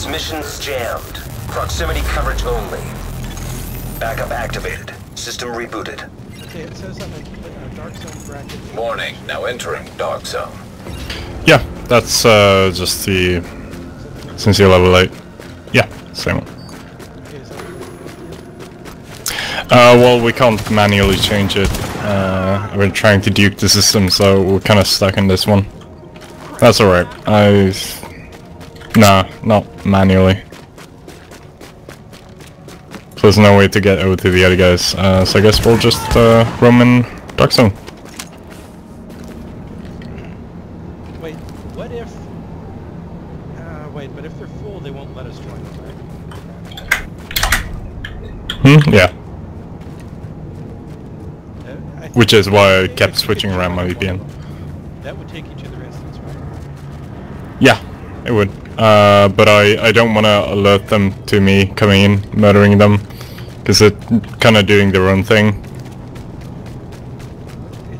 Transmissions jammed. Proximity coverage only. Backup activated. System rebooted. Okay, it says on the uh, dark zone bracket. Warning, now entering dark zone. Yeah, that's uh, just the... Since you're level 8. Yeah, same one. Okay, is that Uh, well, we can't manually change it. Uh, we're trying to duke the system, so we're kind of stuck in this one. That's alright. I... Nah, not manually. So there's no way to get over to the other guys, uh, so I guess we'll just uh, roam in Dark Zone. Wait, what if... Uh, wait, but if they're full, they won't let us join them, right? Hmm? Yeah. Which is why I kept switching around my VPN. That would take you to their instance, right? Yeah, it would. Uh, but I, I don't want to alert them to me coming in, murdering them, because they're kind of doing their own thing.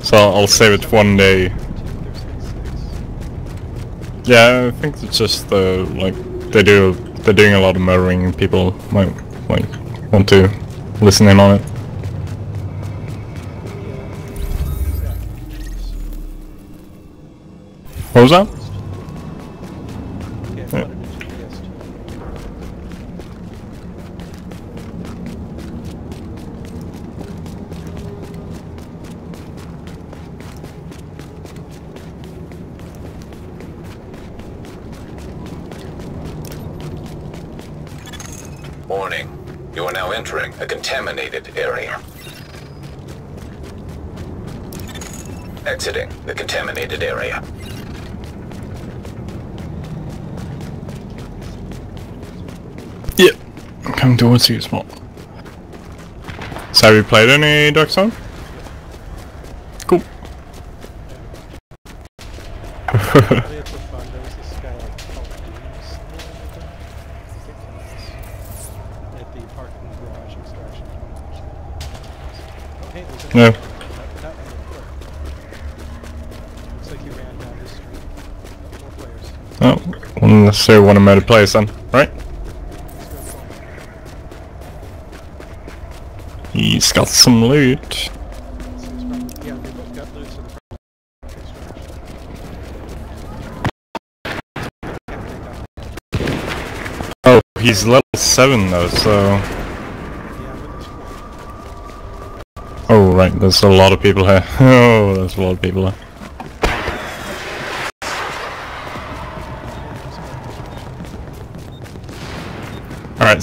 So I'll save it one day. Yeah, I think it's just uh, like they do. They're doing a lot of murdering, and people might like want to listen in on it. What was that? Coming towards you. So have you played any Dark Zone? Cool. No. It's for fun. There was this guy like Call take loot. Oh, he's level 7 though, so... Oh, right, there's a lot of people here. Oh, there's a lot of people here.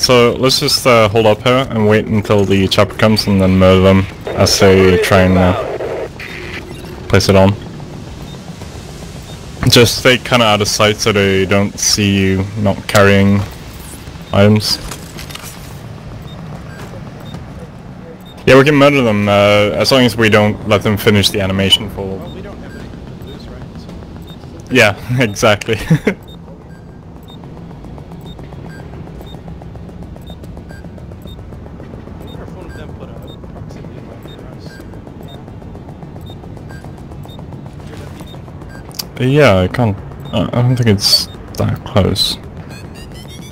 So let's just uh, hold up here and wait until the chopper comes and then murder them as they try and uh, place it on. Just stay kinda out of sight so they don't see you not carrying items. Yeah, we can murder them uh, as long as we don't let them finish the animation for. Well, we don't have anything to lose, right? So Yeah, exactly. yeah, I can't. Uh, I don't think it's that close. Who knows what it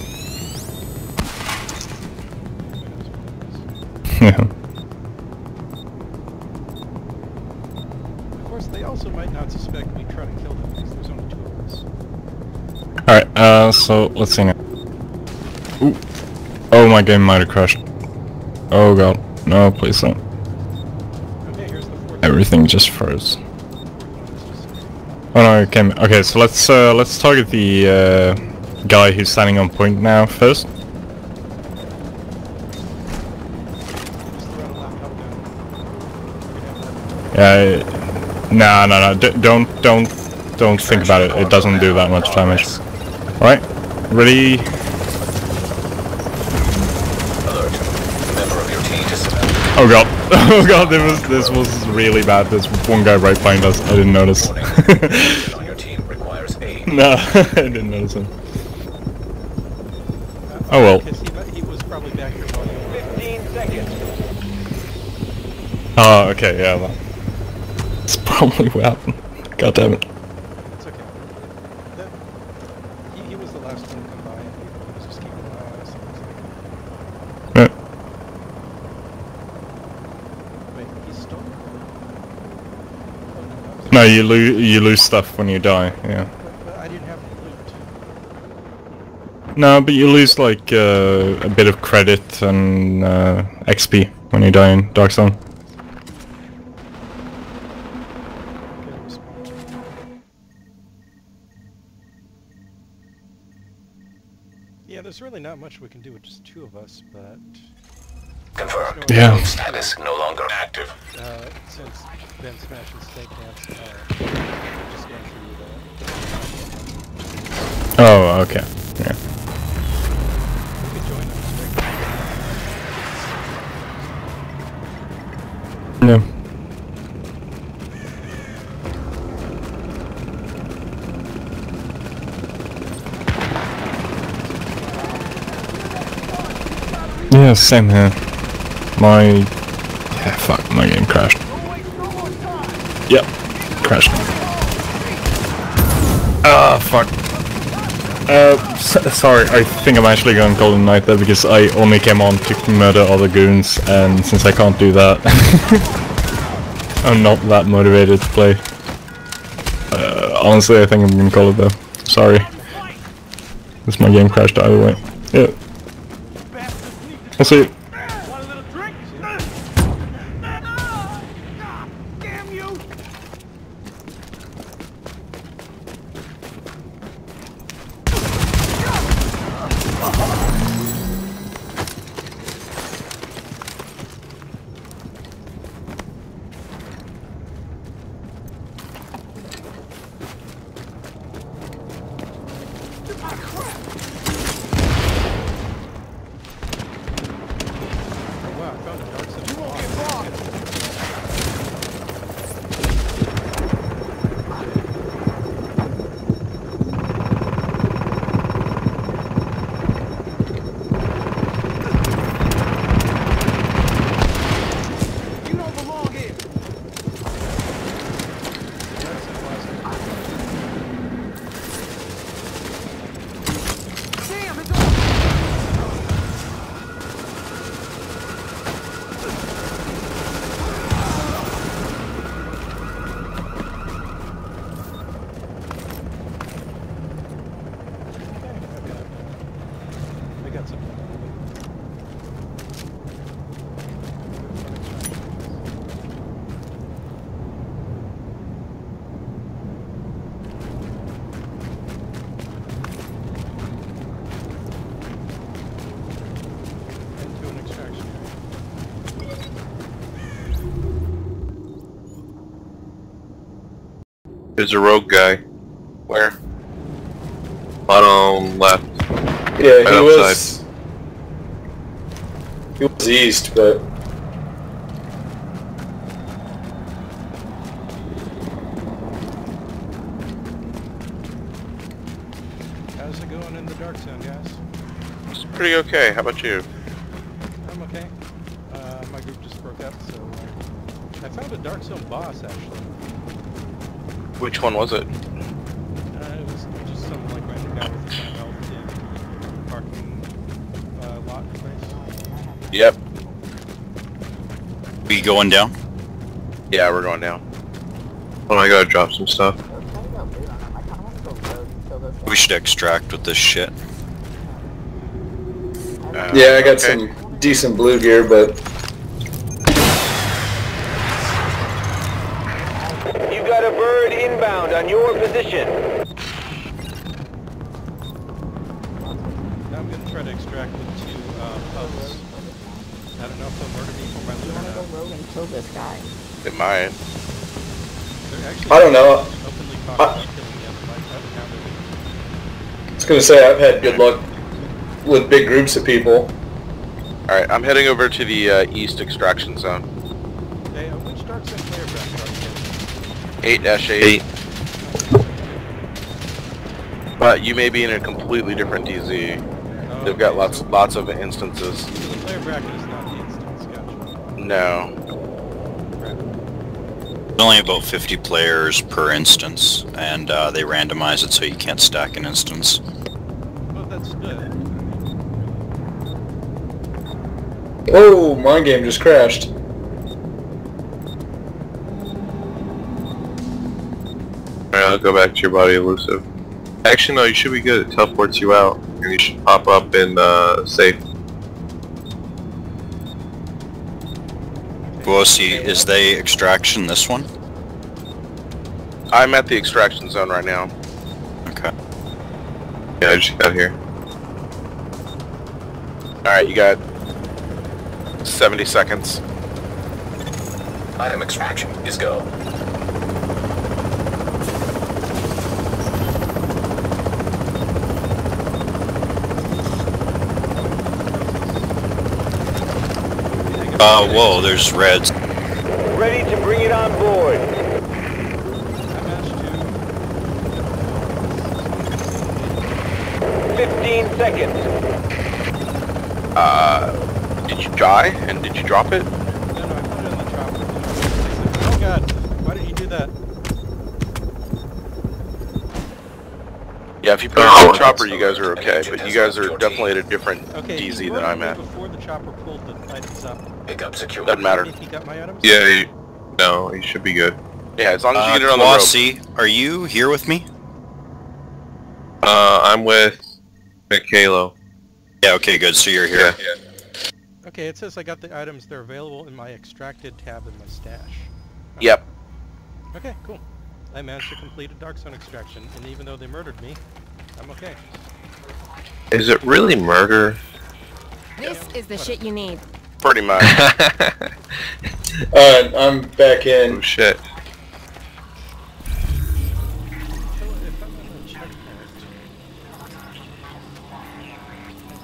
is? yeah. Of course, they also might not suspect we try to kill them because there's only two of us. Alright, uh, so let's see now. Ooh. Oh, my game might have crashed. Oh god. No, please don't. Okay, here's the fourth. Everything just froze. Oh no, came. Okay, so let's uh, let's target the uh, guy who's standing on point now first. Just throw out a laptop gun. We're gonna have that- Yeah. No, no, no. D- don't, don't, don't think about it. It doesn't do that much damage. All right. Ready? Alert. Member of your team to suspect. Oh god. Oh god. This was this was really bad. There's one guy right behind us. I didn't notice. on your team requires aid. no, I didn't notice him. Oh well. Because he, was probably back here while you were... 15 seconds. Oh, okay. Yeah. That, that's probably what happened. God damn it. It's okay. That, he, he was the last one to come by. and he was No, you lose you lose stuff when you die. Yeah. But, I didn't have loot. No, but you lose like uh, a bit of credit and uh, XP when you die in Dark Zone. Yeah, there's really not much we can do with just two of us, but Confirmed. Yeah. Status no longer active. uh, since Ben Smash and Snake Dance are just going through the... Oh, okay. Yeah. We could join them straight. Yeah. Yeah, same here. My... Yeah, fuck, my game crashed. Yep, crashed. Ah, fuck. Uh, sorry, I think I'm actually going to call it a night there because I only came on to murder other goons, and since I can't do that, I'm not that motivated to play. Uh, honestly, I think I'm going to call it though. Sorry. This my game crashed either way. Yeah. I'll see got. There's a rogue guy. Where? Bottom left. Yeah, Right he outside. was. He was east, but How's it going in the dark zone, guys? It's pretty okay. How about you? I'm okay. Uh, my group just broke up, so uh, I found a dark zone boss actually. Which one was it? Uh, it was just some like random guy with a ton of health in parking uh, lot place. Yep. We going down? Yeah, we're going down. Oh, I gotta drop some stuff. We should extract with this shit. Uh, yeah, I got okay. some decent blue gear, but You've got a bird inbound on your position. On the mic. I don't know. I was gonna say I've had good luck with big groups of people. Alright, I'm heading over to the uh, east extraction zone. Hey, uh, which dark zone player back are you? 8-8. But you may be in a completely different DZ. Oh, They've got okay, lots so- lots of instances. So the player bracket is not the instance, gotcha. No. Crap. Only about 50 players per instance, and uh, they randomize it so you can't stack an instance. Well, that's good. Oh, my game just crashed. Alright, I'll go back to your body, elusive. Actually, no, you should be good. It teleports you out, and you should pop up in uh, safe. Bossy, is they extraction this one? I'm at the extraction zone right now. Okay. Yeah, I just got here. Alright, you got 70 seconds. Item extraction is go. Uh, whoa, there's reds. Ready to bring it on board. I matched to... 15 seconds. Uh, did you die? And did you drop it? No, no, I put it in the chopper. Oh god, why did you do that? Yeah, if you put it on the chopper, you guys are okay. okay, but you guys are definitely at a different Okay, DZ than I'm away at. Before the chopper pulled the items up, Pick up secure. Doesn't matter. if he got my items? Yeah, you, no, he should be good. Yeah, as long as you Uh, get it on the rope. Bossy, are you here with me? Uh, I'm with Mikalo. Yeah, okay, good, so you're here. Okay, it says I got the items. They're available in my extracted tab in my stash. Yep. Okay, cool. I managed to complete a Dark Zone extraction, and even though they murdered me, I'm okay. Is it really murder? This is the shit you need. Pretty much. Uh, I'm back in. oh in. shit. So if I'm in the checkpoint...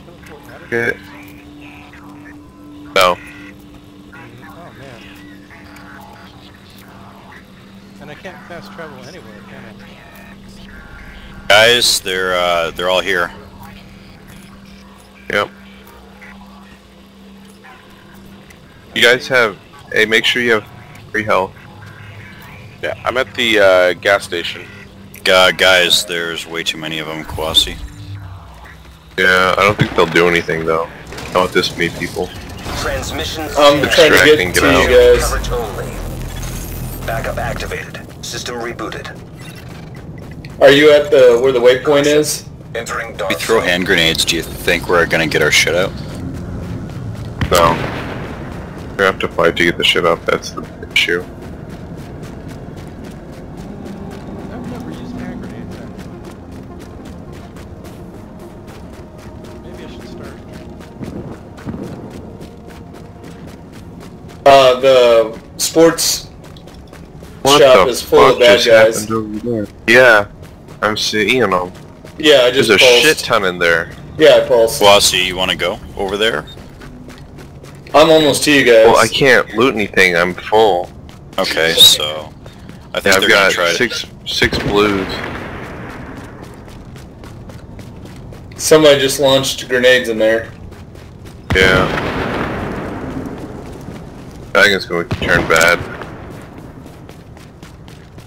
Teleport out of Okay. this? No. Oh man. And I can't fast travel anywhere, can I? Guys, they're, uh, they're all here. Yep. You guys have. Hey, make sure you have free health. Yeah, I'm at the uh, gas station. Uh, guys, there's way too many of them, Kwasi. Yeah, I don't think they'll do anything though. Not with this many people. Transmissions I'm trying to Extracting, get get to out. you guys. coverage only. Backup activated. System rebooted. Are you at the where the waypoint is? Entering dark We throw hand grenades, do you think we're gonna get our shit out? No. You have to fight to get the shit up. That's the issue. I've never used hand grenades then. Maybe I should start. Uh, the sports shop is full of bad guys. Yeah, I'm seeing them. Yeah, I just There's just a pulsed. shit ton in there. Yeah, I pulsed. Kwasi, you wanna go over there? I'm almost to you guys. Well, I can't loot anything. I'm full. Okay, so... I think Yeah, I've got gonna try to... six six blues. Somebody just launched grenades in there. Yeah. I think it's going to turn bad.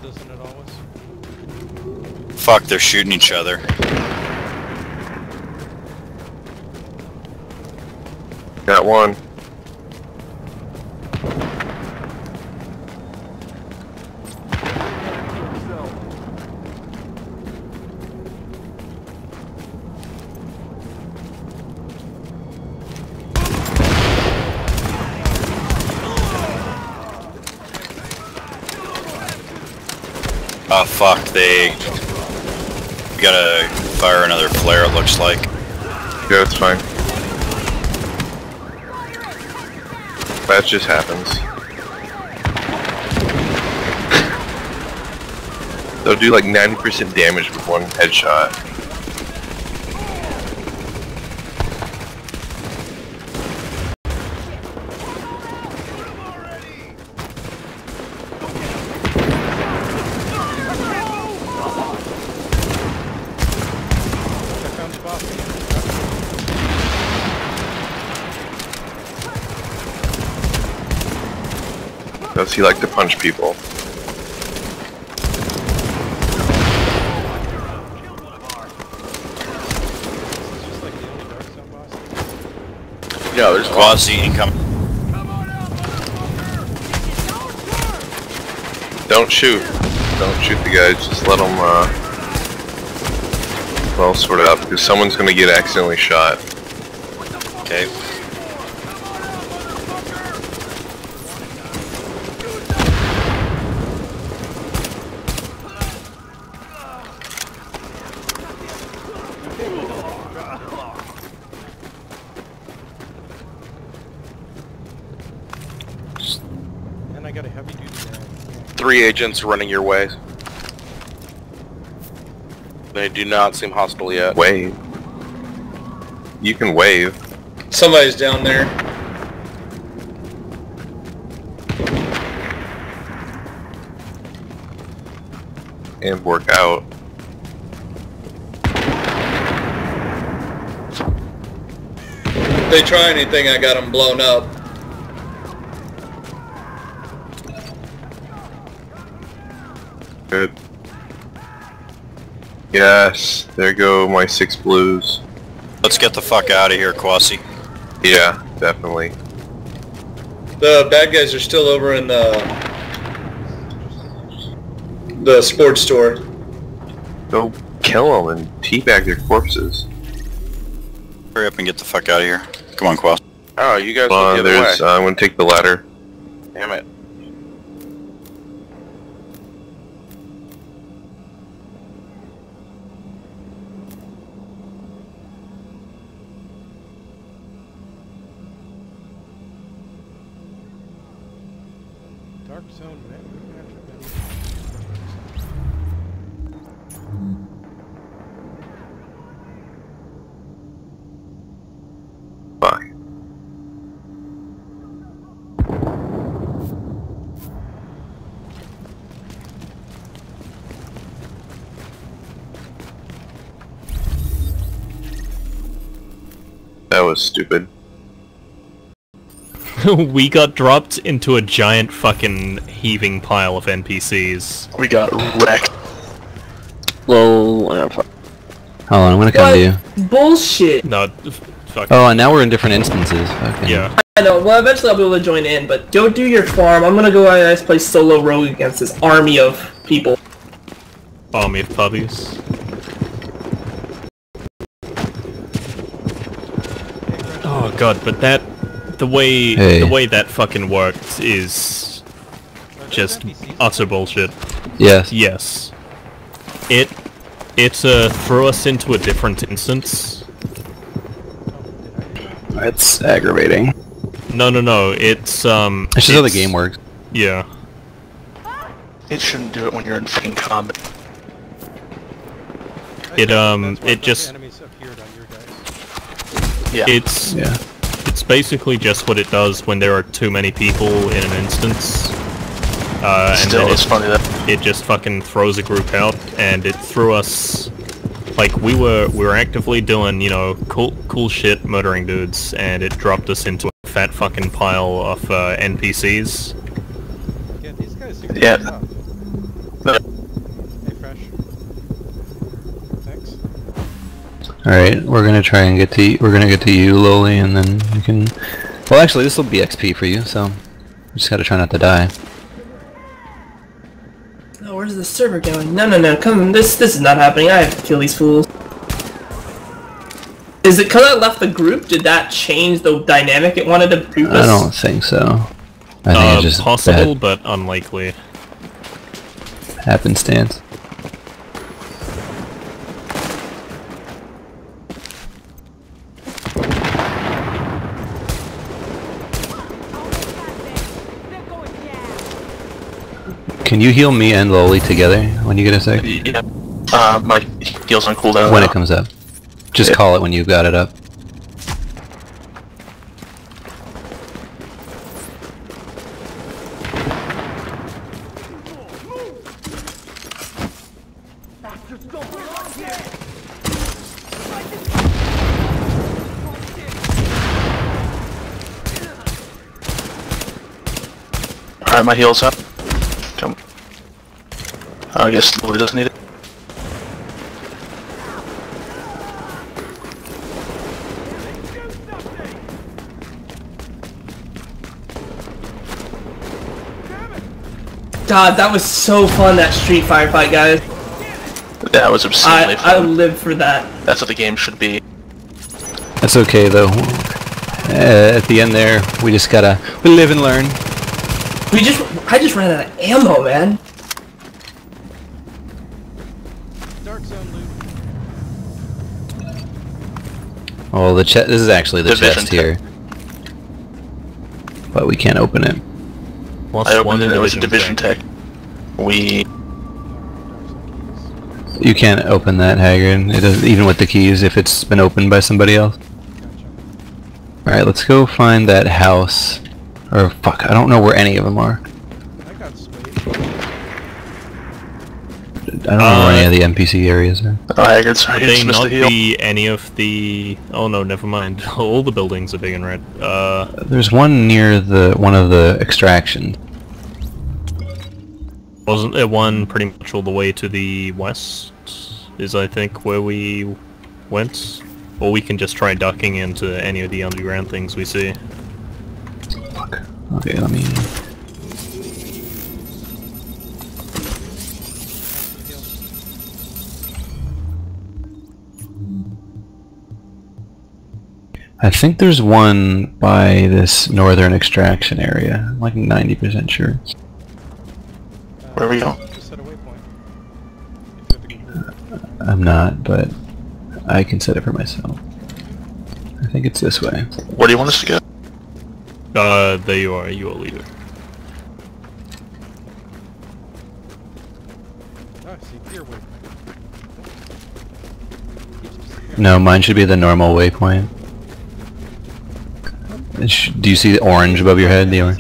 Doesn't it always? Fuck, they're shooting each other. Got one. Fuck, they... Gotta fire another flare, it looks like. Yeah, it's fine. That just happens. They'll do like 90% damage with one headshot. Does he like to punch people? Yeah, is just like the only Dark Zone boss. No, there's Kwasi incoming. Don't shoot. Don't shoot the guys, just let them, uh, well sort it out, because someone's gonna get accidentally shot. Okay. And I got a heavy duty mag. Three agents running your way. They do not seem hostile yet. Wave. You can wave. Somebody's down there. and work out. If they try anything, I got them blown up. Yes, there go my six blues. Let's get the fuck out of here, Kwasi. Yeah, definitely. The bad guys are still over in the the sports store. Go kill them and teabag their corpses. Hurry up and get the fuck out of here. Come on, Kwasi. Oh, you guys uh, there's, uh, I'm gonna take the ladder. Damn it. Dark zone That was stupid. we got dropped into a giant fucking heaving pile of NPCs. We got wrecked. Lol. Hold on, I'm gonna come to you. Bullshit. No, fuck. Oh, and now we're in different instances. Okay. Yeah. I know. Well, eventually I'll be able to join in, but go do your farm. I'm gonna go out and play solo rogue against this army of people. Army of puppies. Oh god, but that the way Hey. the way that fucking worked is just utter bullshit. Yes. Yes. It it uh, threw us into a different instance. That's aggravating. No, no, no. It's um. It's just how the game works. Yeah. It shouldn't do it when you're in fucking combat. It um. That's why a It just enemies appeared on your guys. Yeah. it's Yeah. It's basically just what it does when there are too many people in an instance. Uh, and Still, then it's it, funny that it just fucking throws a group out, and it threw us. Like we were we were actively doing you know cool cool shit murdering dudes, and it dropped us into a fat fucking pile of uh, NPCs. Yeah, these guys seem Yeah. All right, we're gonna try and get to we're gonna get to you, Loli, and then you can. Well, actually, this will be XP for you, so you just gotta try not to die. Oh, where's the server going? No, no, no. Come, this this is not happening. I have to kill these fools. Is it because I left the group? Did that change the dynamic it wanted to group I don't think so. I think Uh, it's just possible, bad but unlikely. happenstance. Can you heal me and Loli together when you get a sec? Yeah. Uh, my heal's on cooldown. When now. it comes up. Just Yeah. call it when you've got it up. Alright, my heal's up. Come. I guess Lily doesn't need it. God, that was so fun, that street firefight, guys. That was obscenely I, I live for that. That's what the game should be. That's okay though. Uh, at the end there, we just gotta we live and learn. We just, I just ran out of ammo, man. Dark zone loot. Oh, the chest. This is actually the Division chest here, but we can't open it. Plus I one opened it, it was a division division tech. We... You can't open that, Haggard. It doesn't, even with the keys, if it's been opened by somebody else. Alright, let's go find that house. Or, fuck, I don't know where any of them are. I got swayed. I don't know where any of the NPC areas are. Oh, Haggard, sorry, I they just missed not the heal. be any of the... Oh no, never mind. All the buildings are big and red. Uh, There's one near the one of the extraction. wasn't there one pretty much all the way to the west? Is I think where we went? Or we can just try ducking into any of the underground things we see. Okay, let me... I think there's one by this northern extraction area. I'm like 90% sure. Where are we going? Just set a waypoint. I'm not, but I can set it for myself. I think it's this way. Where do you want us to go? Uh, there you are, you are leader. I see clear waypoint. No, mine should be the normal waypoint. Do you see the orange above your head? The orange.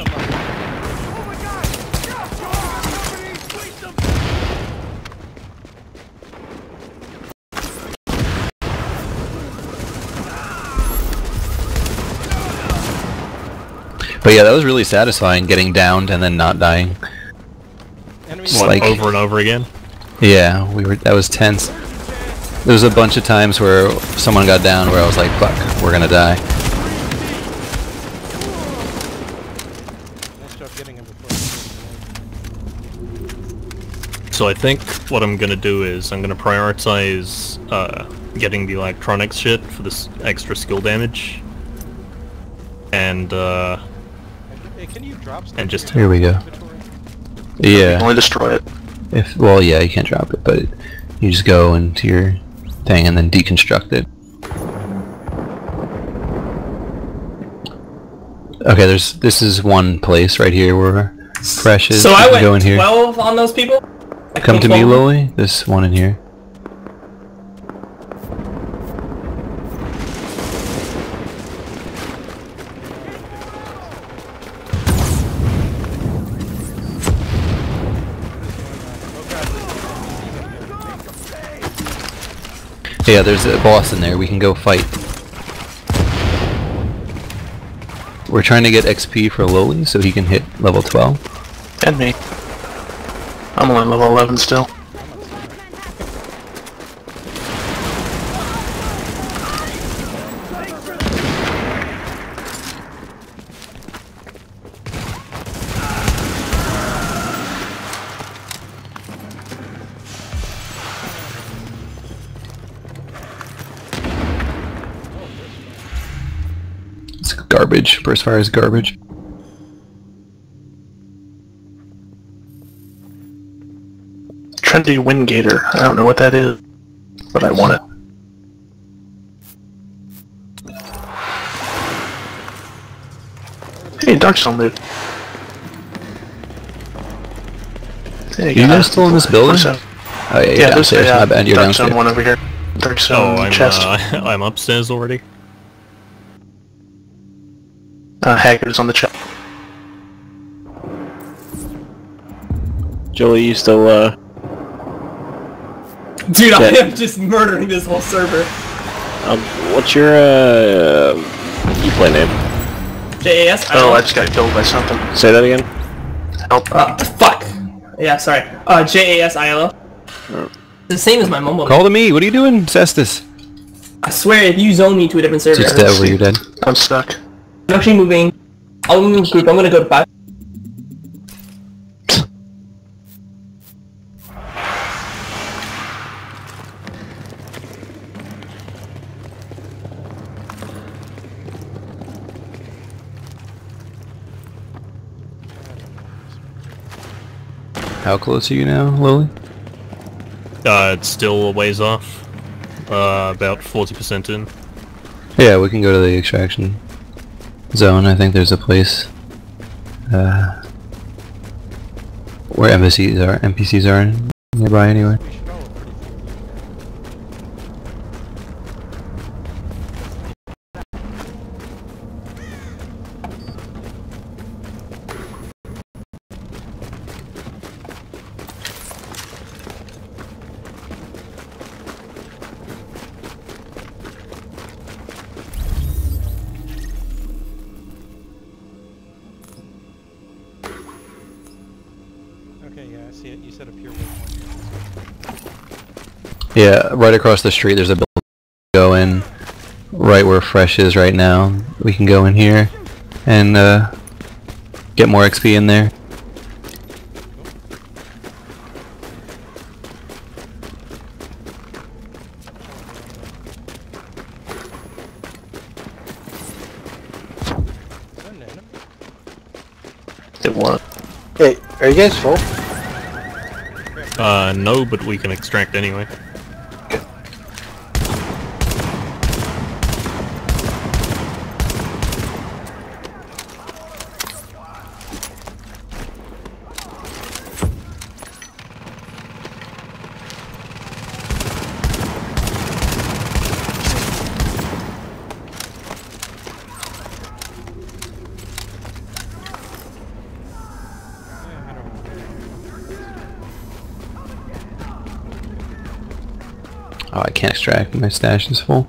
But yeah, that was really satisfying getting downed and then not dying. Enemies like- over and over again? Yeah, we were. That was tense. There was a bunch of times where someone got down where I was like, "Fuck, we're gonna die." Nice job getting him before he So I think what I'm gonna do is I'm gonna prioritize uh, getting the electronics shit for this extra skill damage. And uh, Hey, can you drop and just Here we go. You Yeah. only destroy it. If well, yeah, you can't drop it, but you just go into your thing and then deconstruct it. Okay, there's this is one place right here where Fresh is. So You I went go in here. 12 on those people? I Come to me, 12. Lily. This one in here. Yeah, there's a boss in there. We can go fight. We're trying to get XP for Loli so he can hit level 12. And me. I'm only level 11 still. It's garbage. Burst fire is garbage. Trendy Windgator. I don't know what that is, but I want it. Hey, Dark Zone loot. There You guys still in this building? Oh yeah, you're Yeah, there's downstairs. a uh, My bad, you're Dark Zone downstairs. one over here. Dark Zone Oh, I'm, chest. uh, I'm upstairs already. Uh, Haggard's on the chest. Joey, you still, uh... Dude, I am just murdering this whole server. Um, what's your, uh... Uplay name? JAS? Oh, I just got killed by something. Say that again? Help. Uh, fuck. Yeah, sorry. Uh, JAS ILO. The same as my mumble. Call to me. What are you doing, Cestus? I swear, if you zone me to a different server. Just over. You're dead. I'm stuck. I'm actually moving. I'll move group. I'm gonna go to five. How close are you now, Lily? Uh, it's still a ways off. Uh, about 40% in. Yeah, we can go to the extraction zone. I think there's a place uh, where NPCs are. NPCs are nearby anyway. See it. You said a pure waypoint. Yeah, right across the street there's a building. Go in right where Fresh is right now. We can go in here and uh, get more XP in there. Did one. Hey, are you guys full? Uh, no, but we can extract anyway. Oh, I can't extract. My stash is full.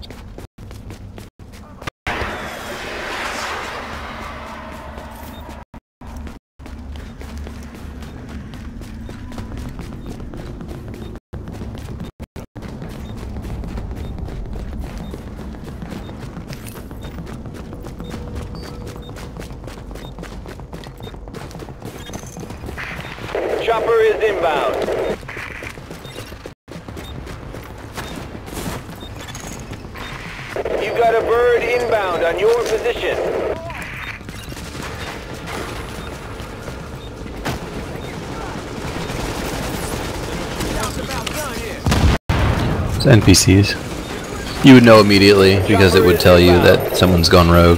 It's NPCs. You would know immediately because it would tell you that someone's gone rogue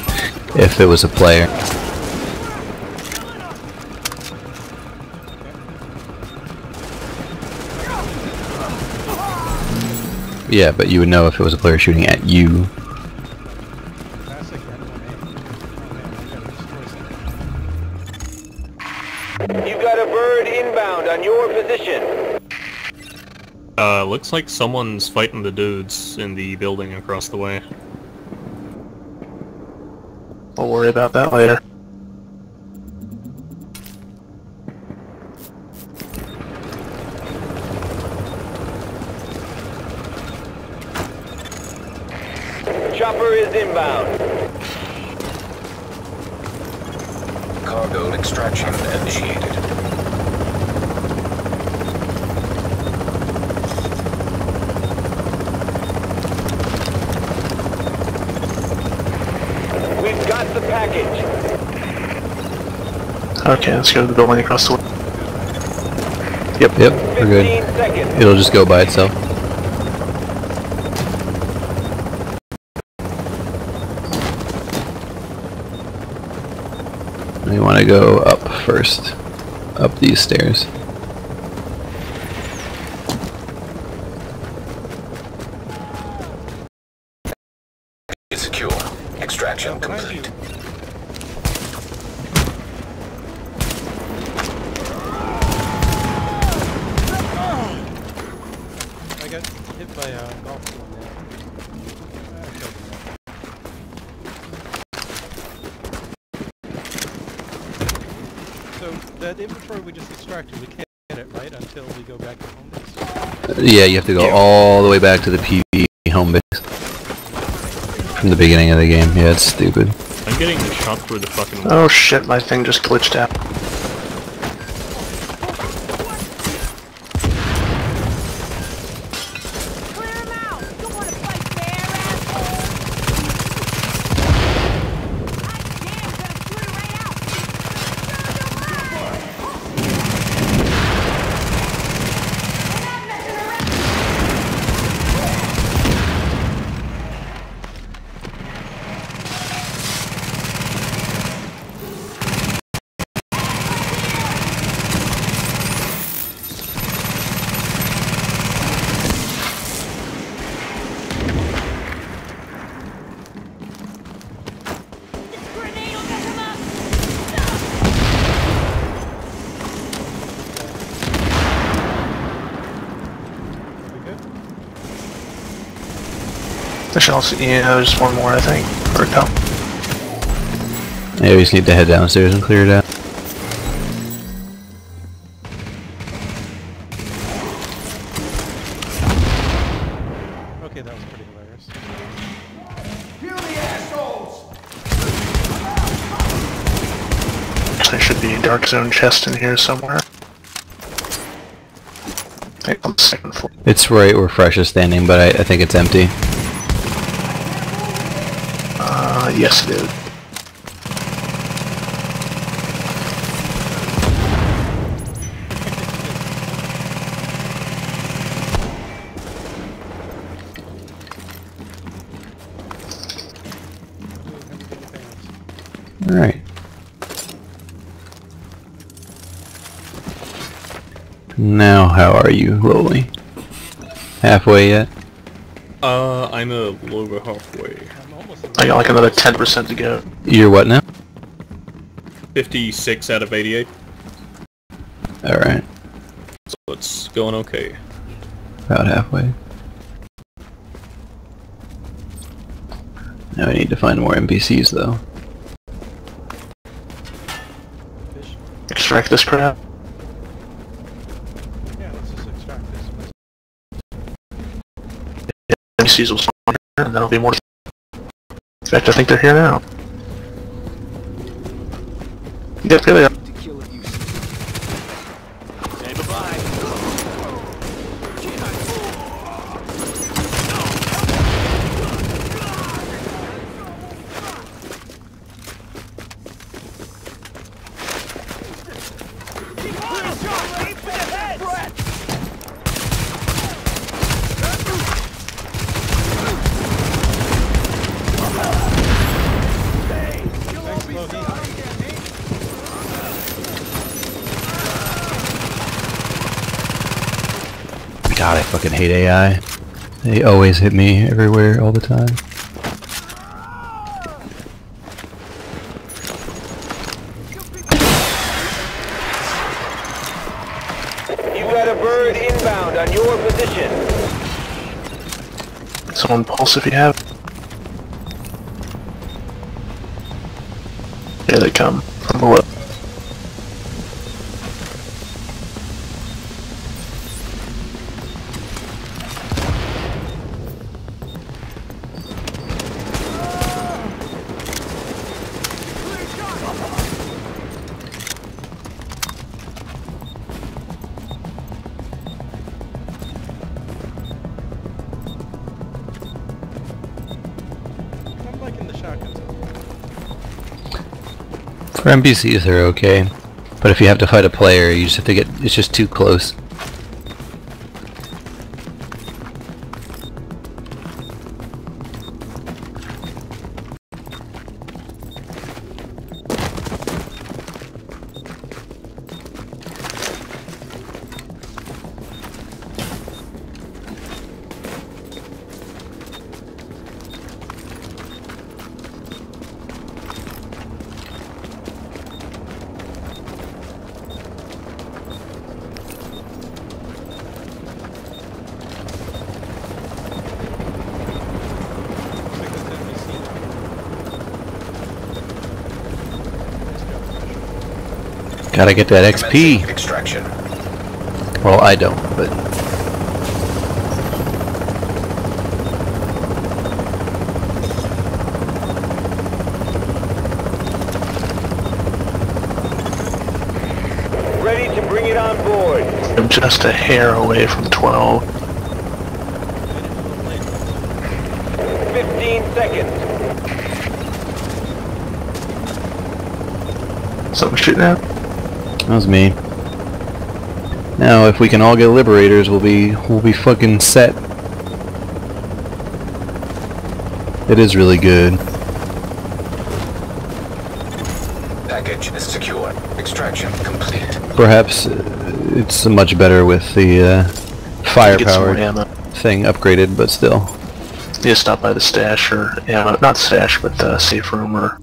if it was a player. Yeah, but you would know if it was a player shooting at you. Uh, looks like someone's fighting the dudes in the building across the way. We'll worry about that later. Chopper is inbound. Cargo extraction initiated. We've got the package. Okay, let's go to the building across the way. Yep, yep, we're good. It'll just go by itself. We want to go up first. Up these stairs. It's secure. Extraction complete. I got hit by a golf ball there. Ah, I killed him. So that inventory we just extracted, we can't get it right until we go back to home base. Yeah, you have to go all the way back to the PV home base. From the beginning of the game. Yeah, it's stupid. I'm getting shot through the fucking wall. Oh shit, my thing just glitched out. I should also, yeah, there's one more, I think. Or a couple. Yeah, we just need to head downstairs and clear it out. Okay, that was pretty hilarious. There should be a dark zone chest in here somewhere. I think on the second floor. It's right where Fresh is standing, but I, I think it's empty. Uh, yes it is. Alright. Now, how are you, Rolly? Halfway yet? Uh, I'm a little over halfway. I got like another 10% to go. You're what now? 56 out of 88. Alright. So it's going okay. About halfway. Now we need to find more NPCs though. Extract this crap. Yeah, let's just extract this. NPCs will spawn here, and that'll be more. In fact, I think they're here now. Yep, here they are. God, I fucking hate AI. They always hit me everywhere, all the time. You got a bird inbound on your position. Someone pulse if you have. Here they come from below. For NPCs they're okay, but if you have to fight a player, you just have to get, it's just too close. Gotta get that XP. Extraction. Well, I don't, but... Ready to bring it on board. I'm just a hair away from 12. 15 seconds. Something shooting at? That was me. Now, if we can all get liberators, we'll be we'll be fucking set. It is really good. Package is secure. Extraction complete. Perhaps uh, it's much better with the uh, firepower thing upgraded, but still. You just stop by the stash or ammo, not stash, but the safe room or